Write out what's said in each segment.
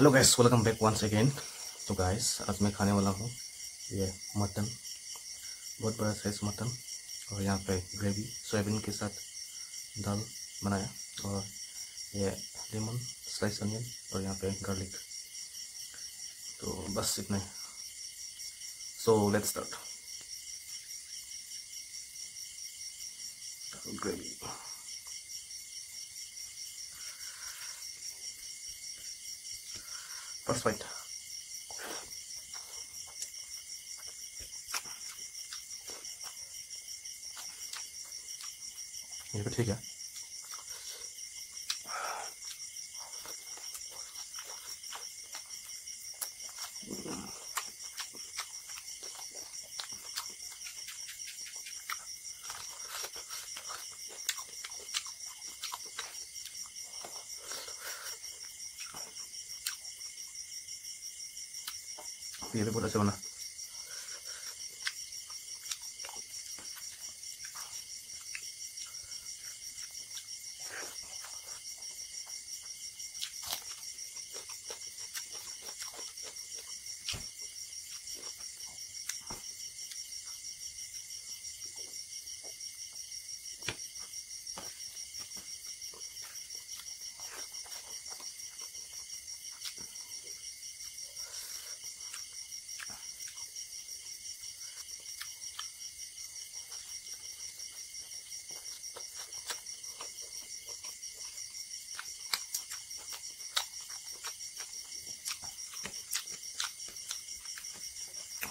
Hello guys welcome back once again तो guys आज मैं खाने वाला हूँ। ये मटन, बहुत बड़ा साइज़ मटन और यहाँ पे ग्रेवी सोयाबीन के साथ दाल बनाया और ये लेमन स्लाइस अनियन और यहाँ पे गार्लिक तो बस इतना। So let's start gravy first fight ये भी ठीक है ये भी बहुत अच्छा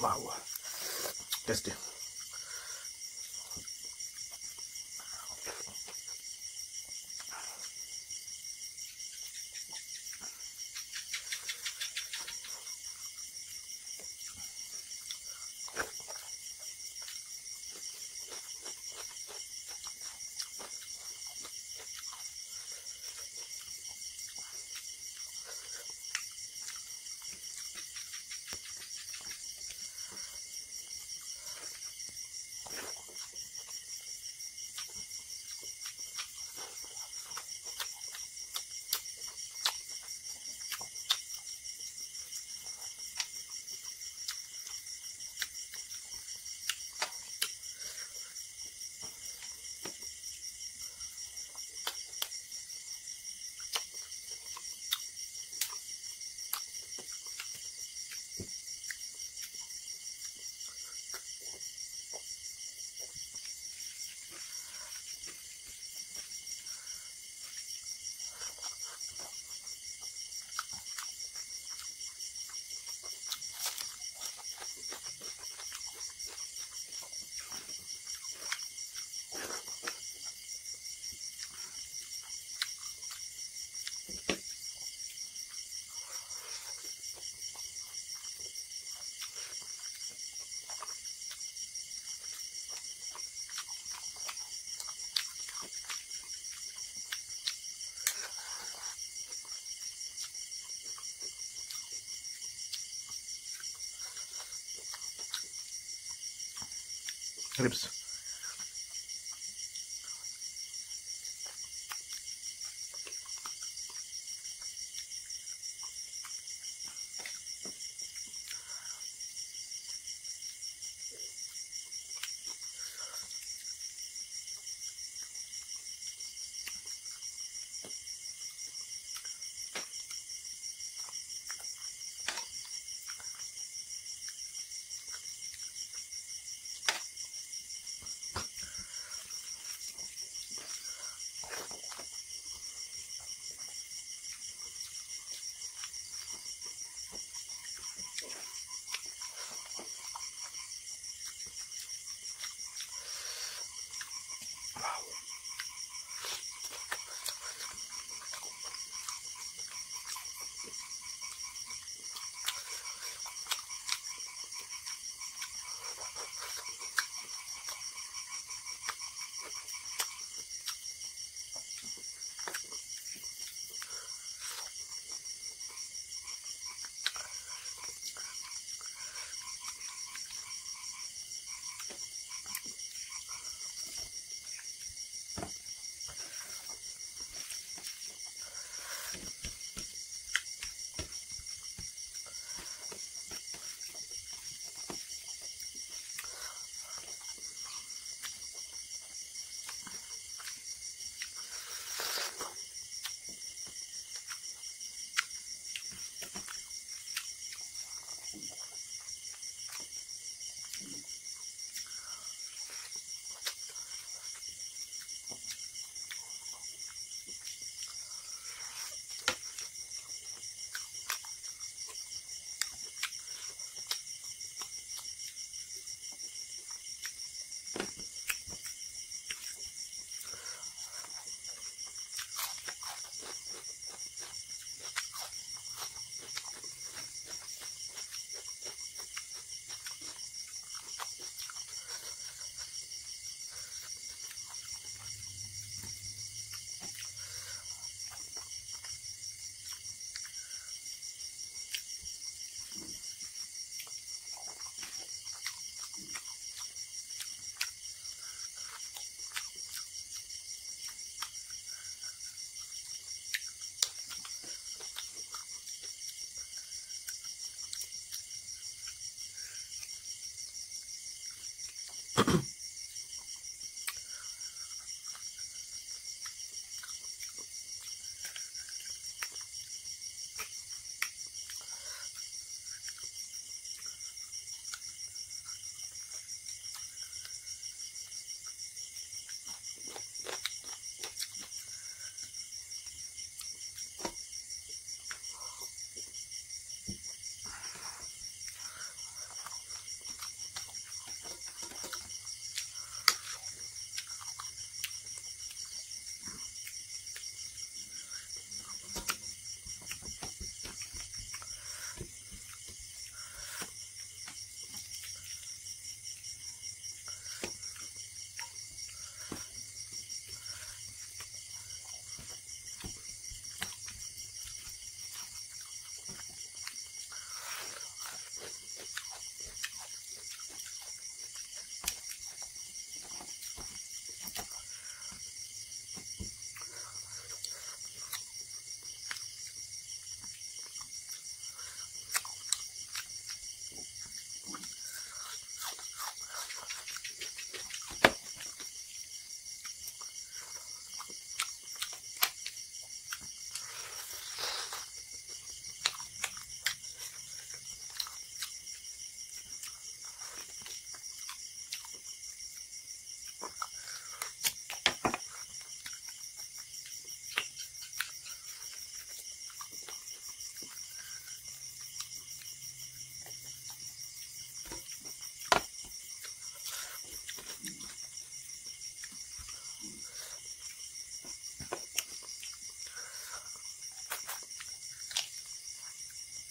Wow. Teste. Clips. problem.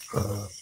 हाँ